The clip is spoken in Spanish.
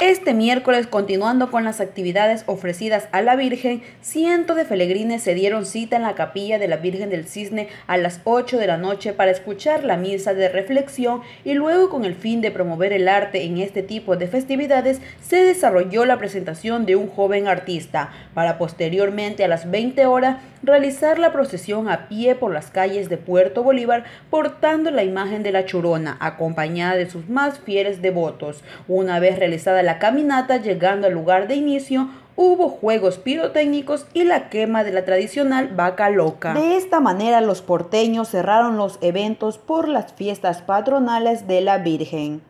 Este miércoles, continuando con las actividades ofrecidas a la Virgen, cientos de felegrines se dieron cita en la capilla de la Virgen del Cisne a las 8 de la noche para escuchar la misa de reflexión y luego con el fin de promover el arte en este tipo de festividades se desarrolló la presentación de un joven artista. Para posteriormente a las 20 horas realizar la procesión a pie por las calles de Puerto Bolívar portando la imagen de la Chorona acompañada de sus más fieles devotos. Una vez realizada la caminata llegando al lugar de inicio, hubo juegos pirotécnicos y la quema de la tradicional vaca loca. De esta manera los porteños cerraron los eventos por las fiestas patronales de la Virgen.